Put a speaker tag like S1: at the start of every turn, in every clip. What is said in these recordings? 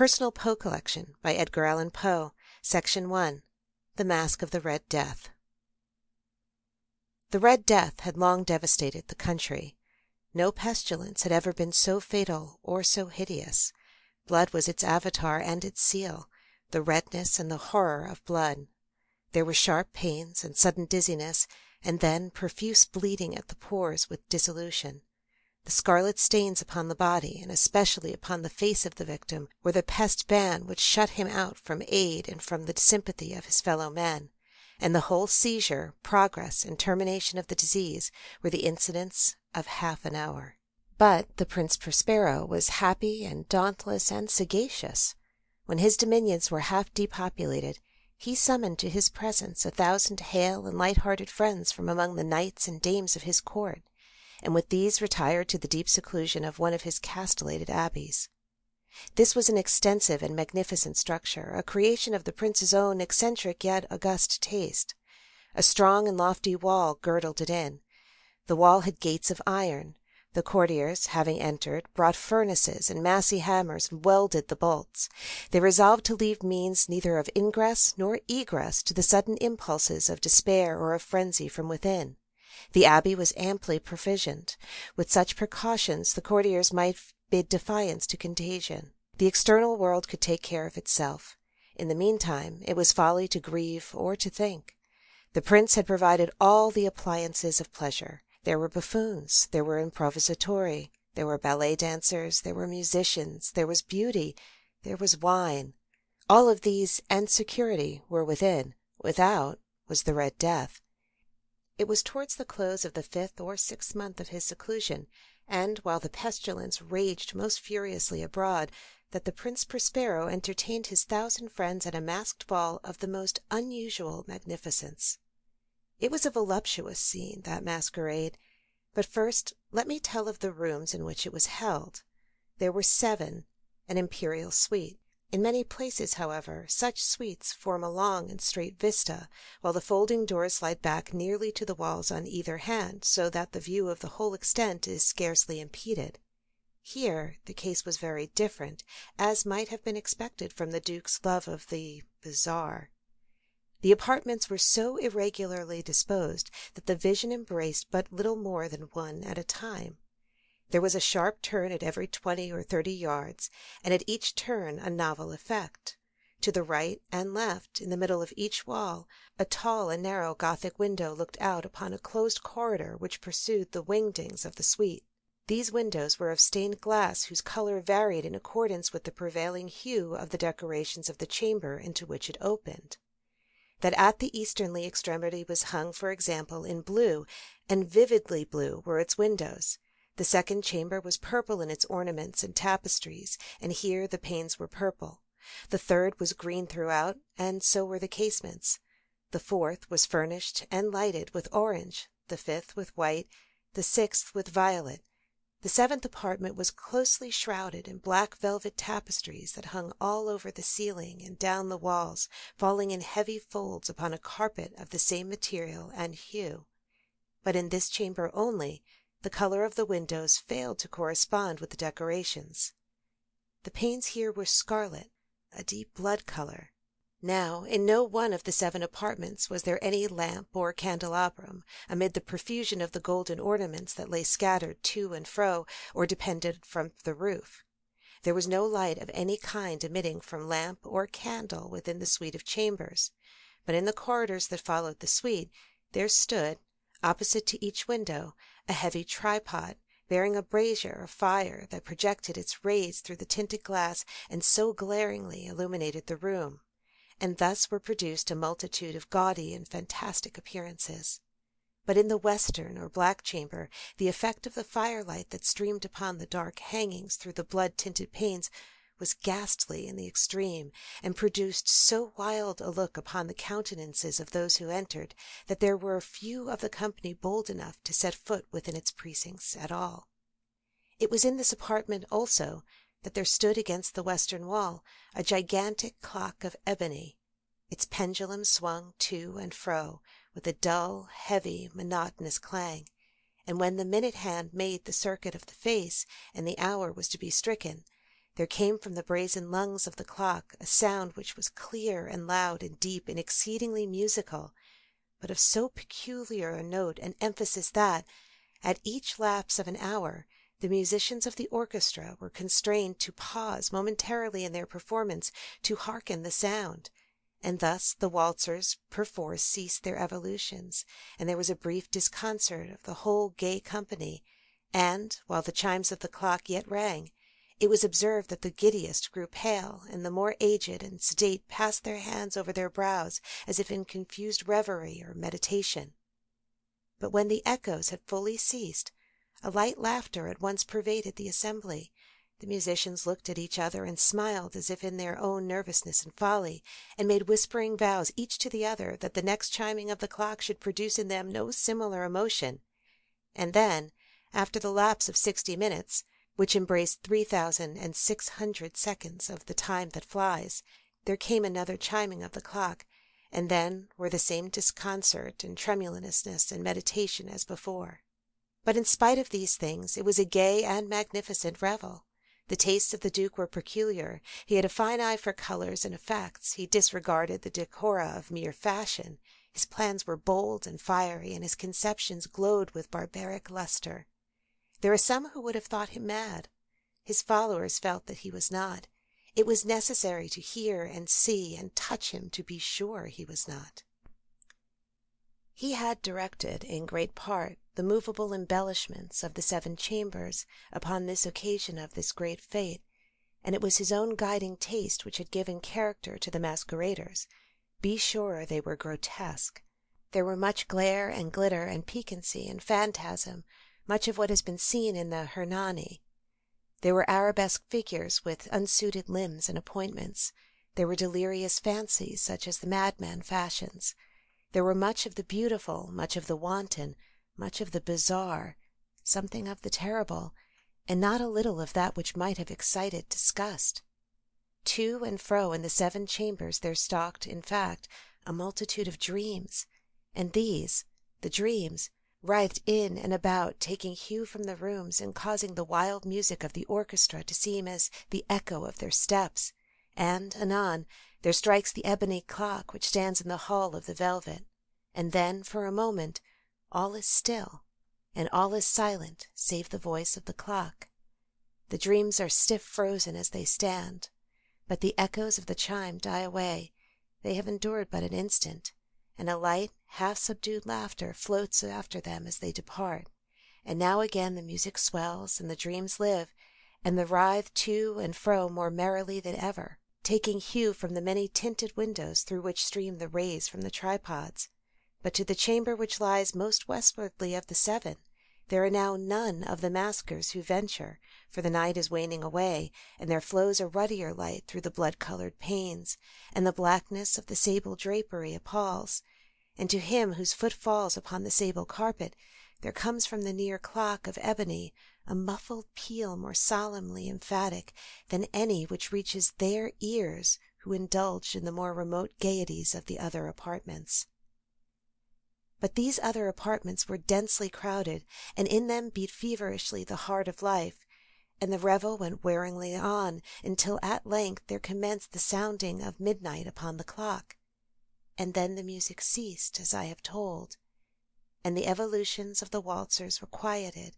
S1: Personal Poe Collection by Edgar Allan Poe, Section 1 The Masque of the Red Death. The Red Death had long devastated the country. No pestilence had ever been so fatal or so hideous. Blood was its avatar and its seal the redness and the horror of blood. There were sharp pains and sudden dizziness, and then profuse bleeding at the pores with dissolution. The scarlet stains upon the body, and especially upon the face of the victim, were the pest ban which shut him out from aid and from the sympathy of his fellow men and the whole seizure, progress, and termination of the disease were the incidents of half an hour. But the Prince Prospero was happy and dauntless and sagacious. When his dominions were half depopulated, he summoned to his presence a thousand hale and light hearted friends from among the knights and dames of his court, and with these retired to the deep seclusion of one of his castellated abbeys. This was an extensive and magnificent structure, a creation of the prince's own eccentric yet august taste. A strong and lofty wall girdled it in. The wall had gates of iron. The courtiers, having entered, brought furnaces and massy hammers and welded the bolts. They resolved to leave means neither of ingress nor egress to the sudden impulses of despair or of frenzy from within. The abbey was amply provisioned. With such precautions the courtiers might bid defiance to contagion. The external world could take care of itself. In the meantime it was folly to grieve or to think. The prince had provided all the appliances of pleasure. There were buffoons, there were improvisatori, there were ballet dancers, there were musicians, there was beauty, there was wine. All of these and security were within; without was the Red Death. It was towards the close of the fifth or sixth month of his seclusion and while the pestilence raged most furiously abroad, that the Prince Prospero entertained his thousand friends at a masked ball of the most unusual magnificence. It was a voluptuous scene, that masquerade. But first let me tell of the rooms in which it was held. There were seven, an imperial suite. In many places, however, such suites form a long and straight vista, while the folding doors slide back nearly to the walls on either hand, so that the view of the whole extent is scarcely impeded. Here the case was very different, as might have been expected from the Duke's love of the bizarre. The apartments were so irregularly disposed that the vision embraced but little more than one at a time. There was a sharp turn at every twenty or thirty yards, and at each turn a novel effect. To the right and left, in the middle of each wall, a tall and narrow Gothic window looked out upon a closed corridor which pursued the wingdings of the suite. These windows were of stained glass whose color varied in accordance with the prevailing hue of the decorations of the chamber into which it opened. That at the easternly extremity was hung, for example, in blue, and vividly blue were its windows. The second chamber was purple in its ornaments and tapestries, and here the panes were purple. The third was green throughout, and so were the casements. The fourth was furnished and lighted with orange, the fifth with white, the sixth with violet. The seventh apartment was closely shrouded in black velvet tapestries that hung all over the ceiling and down the walls, falling in heavy folds upon a carpet of the same material and hue. But in this chamber only the color of the windows failed to correspond with the decorations. The panes here were scarlet, a deep blood color. Now, in no one of the seven apartments was there any lamp or candelabrum, amid the profusion of the golden ornaments that lay scattered to and fro, or depended from the roof. There was no light of any kind emitting from lamp or candle within the suite of chambers, but in the corridors that followed the suite there stood, opposite to each window, a heavy tripod, bearing a brazier of fire that projected its rays through the tinted glass and so glaringly illuminated the room; and thus were produced a multitude of gaudy and fantastic appearances. But in the western or black chamber the effect of the firelight that streamed upon the dark hangings through the blood tinted panes was ghastly in the extreme, and produced so wild a look upon the countenances of those who entered, that there were few of the company bold enough to set foot within its precincts at all. It was in this apartment also that there stood against the western wall a gigantic clock of ebony. Its pendulum swung to and fro with a dull, heavy, monotonous clang, and when the minute hand made the circuit of the face, and the hour was to be stricken there came from the brazen lungs of the clock a sound which was clear and loud and deep and exceedingly musical, but of so peculiar a note and emphasis that, at each lapse of an hour, the musicians of the orchestra were constrained to pause momentarily in their performance to hearken the sound, and thus the waltzers perforce ceased their evolutions, and there was a brief disconcert of the whole gay company, and, while the chimes of the clock yet rang, it was observed that the giddiest grew pale, and the more aged and sedate passed their hands over their brows as if in confused reverie or meditation. But when the echoes had fully ceased, a light laughter at once pervaded the assembly. The musicians looked at each other and smiled as if in their own nervousness and folly, and made whispering vows each to the other that the next chiming of the clock should produce in them no similar emotion. And then, after the lapse of sixty minutes, which embraced three thousand and six hundred seconds of the time that flies, there came another chiming of the clock, and then were the same disconcert and tremulousness and meditation as before. But in spite of these things, it was a gay and magnificent revel. The tastes of the Duke were peculiar. He had a fine eye for colors and effects. He disregarded the decora of mere fashion. His plans were bold and fiery, and his conceptions glowed with barbaric lustre. There are some who would have thought him mad. His followers felt that he was not. It was necessary to hear and see and touch him to be sure he was not. He had directed, in great part, the movable embellishments of the seven chambers upon this occasion of this great fete, and it was his own guiding taste which had given character to the masqueraders. Be sure they were grotesque. There were much glare and glitter and piquancy and phantasm, much of what has been seen in the Hernani. There were arabesque figures with unsuited limbs and appointments. There were delirious fancies such as the madman fashions. There were much of the beautiful, much of the wanton, much of the bizarre, something of the terrible, and not a little of that which might have excited disgust. To and fro in the seven chambers there stalked, in fact, a multitude of dreams, and these, the dreams, writhed in and about, taking hue from the rooms and causing the wild music of the orchestra to seem as the echo of their steps, and, anon, there strikes the ebony clock which stands in the hall of the velvet, and then, for a moment, all is still, and all is silent save the voice of the clock. The dreams are stiff frozen as they stand, but the echoes of the chime die away. They have endured but an instant, and a light, half subdued laughter floats after them as they depart. And now again the music swells, and the dreams live, and they writhe to and fro more merrily than ever, taking hue from the many tinted windows through which stream the rays from the tripods. But to the chamber which lies most westwardly of the seven, there are now none of the maskers who venture, for the night is waning away, and there flows a ruddier light through the blood colored panes, and the blackness of the sable drapery appalls. And to him whose foot falls upon the sable carpet, there comes from the near clock of ebony a muffled peal more solemnly emphatic than any which reaches their ears who indulge in the more remote gaieties of the other apartments. But these other apartments were densely crowded, and in them beat feverishly the heart of life, and the revel went wearingly on, until at length there commenced the sounding of midnight upon the clock. And then the music ceased, as I have told, and the evolutions of the waltzers were quieted,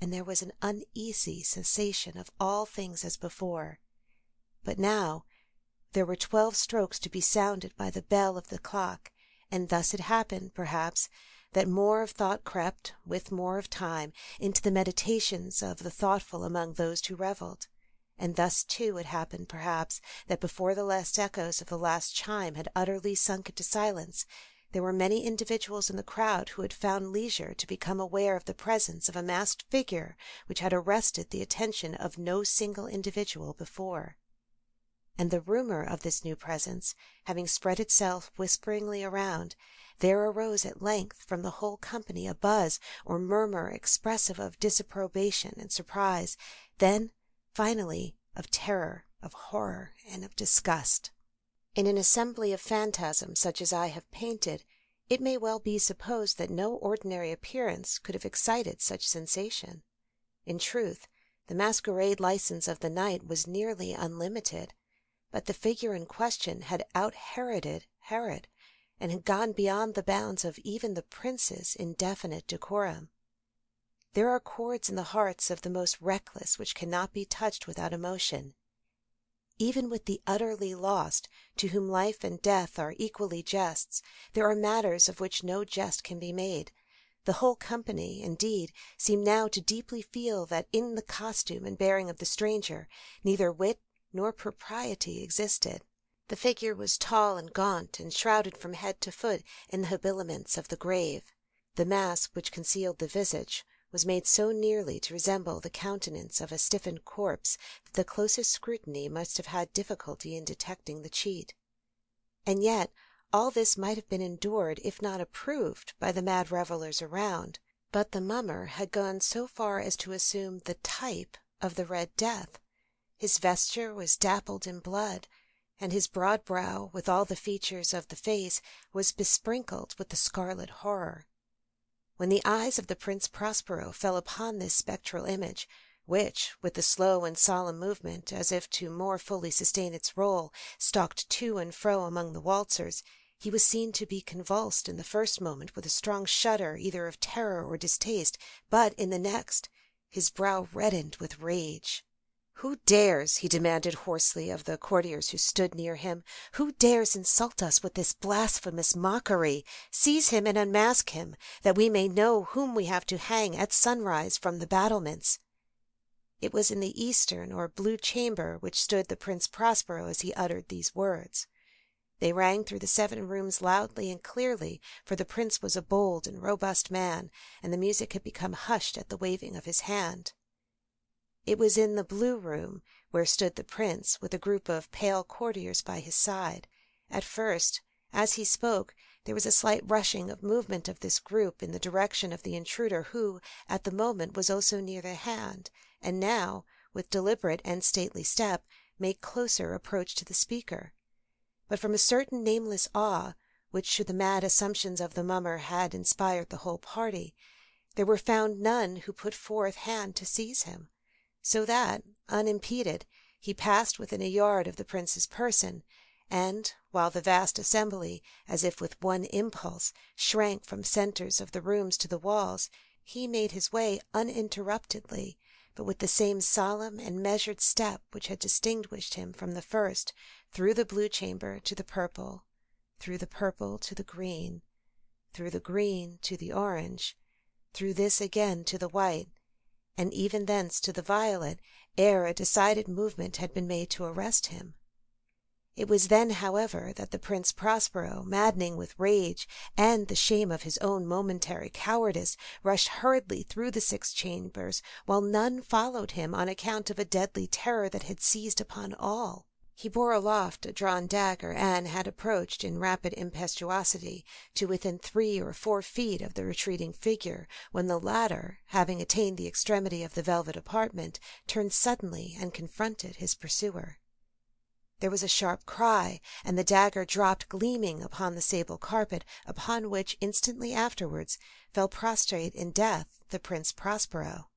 S1: and there was an uneasy cessation of all things as before. But now there were twelve strokes to be sounded by the bell of the clock and thus it happened, perhaps, that more of thought crept, with more of time, into the meditations of the thoughtful among those who revelled. And thus, too, it happened, perhaps, that before the last echoes of the last chime had utterly sunk into silence, there were many individuals in the crowd who had found leisure to become aware of the presence of a masked figure which had arrested the attention of no single individual before and the rumor of this new presence having spread itself whisperingly around, there arose at length from the whole company a buzz or murmur expressive of disapprobation and surprise, then, finally, of terror, of horror, and of disgust. In an assembly of phantasms such as I have painted, it may well be supposed that no ordinary appearance could have excited such sensation. In truth, The masquerade license of the night was nearly unlimited, but the figure in question had out Heroded Herod, and had gone beyond the bounds of even the prince's indefinite decorum. There are chords in the hearts of the most reckless which cannot be touched without emotion. Even with the utterly lost, to whom life and death are equally jests, there are matters of which no jest can be made. The whole company, indeed, seemed now to deeply feel that in the costume and bearing of the stranger neither wit nor propriety existed. The figure was tall and gaunt, and shrouded from head to foot in the habiliments of the grave. The mask which concealed the visage was made so nearly to resemble the countenance of a stiffened corpse that the closest scrutiny must have had difficulty in detecting the cheat. And yet all this might have been endured, if not approved, by the mad revellers around, but the mummer had gone so far as to assume the type of the Red Death. His vesture was dappled in blood, and his broad brow, with all the features of the face, was besprinkled with the scarlet horror. When the eyes of the Prince Prospero fell upon this spectral image, which, with a slow and solemn movement, as if to more fully sustain its rôle, stalked to and fro among the waltzers, he was seen to be convulsed in the first moment with a strong shudder either of terror or distaste, but in the next his brow reddened with rage. "Who dares," he demanded hoarsely of the courtiers who stood near him, "who dares insult us with this blasphemous mockery? Seize him and unmask him, that we may know whom we have to hang at sunrise from the battlements." It was in the eastern or blue chamber which stood the Prince Prospero as he uttered these words. They rang through the seven rooms loudly and clearly, for the prince was a bold and robust man, and the music had become hushed at the waving of his hand. It was in the blue room, where stood the prince, with a group of pale courtiers by his side. At first, as he spoke, there was a slight rushing of movement of this group in the direction of the intruder who, at the moment, was also near their hand, and now, with deliberate and stately step, made closer approach to the speaker. But from a certain nameless awe, which to the mad assumptions of the mummer had inspired the whole party, there were found none who put forth hand to seize him so that, unimpeded, he passed within a yard of the prince's person, and, while the vast assembly, as if with one impulse, shrank from centres of the rooms to the walls, he made his way uninterruptedly, but with the same solemn and measured step which had distinguished him from the first, through the blue chamber to the purple, through the purple to the green, through the green to the orange, through this again to the white, and even thence to the violet, ere a decided movement had been made to arrest him. It was then, however, that the Prince Prospero, maddening with rage and the shame of his own momentary cowardice, rushed hurriedly through the six chambers, while none followed him on account of a deadly terror that had seized upon all. He bore aloft a drawn dagger, and had approached, in rapid impetuosity, to within three or four feet of the retreating figure, when the latter, having attained the extremity of the velvet apartment, turned suddenly and confronted his pursuer. There was a sharp cry, and the dagger dropped gleaming upon the sable carpet, upon which, instantly afterwards, fell prostrate in death the Prince Prospero.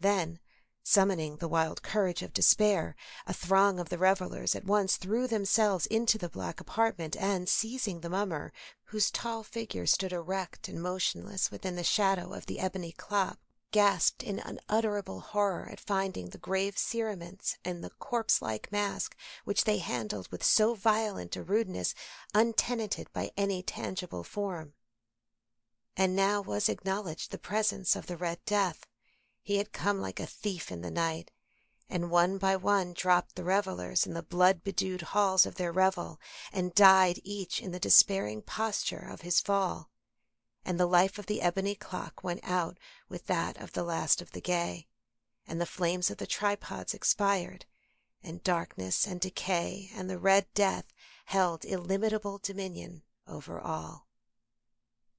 S1: Then Summoning the wild courage of despair, a throng of the revellers at once threw themselves into the black apartment, and, seizing the mummer, whose tall figure stood erect and motionless within the shadow of the ebony clock, gasped in unutterable horror at finding the grave cerements and the corpse like mask which they handled with so violent a rudeness untenanted by any tangible form. And now was acknowledged the presence of the Red Death. He had come like a thief in the night, and one by one dropped the revellers in the blood bedewed halls of their revel, and died each in the despairing posture of his fall. And the life of the ebony clock went out with that of the last of the gay, and the flames of the tripods expired, and darkness and decay and the Red Death held illimitable dominion over all.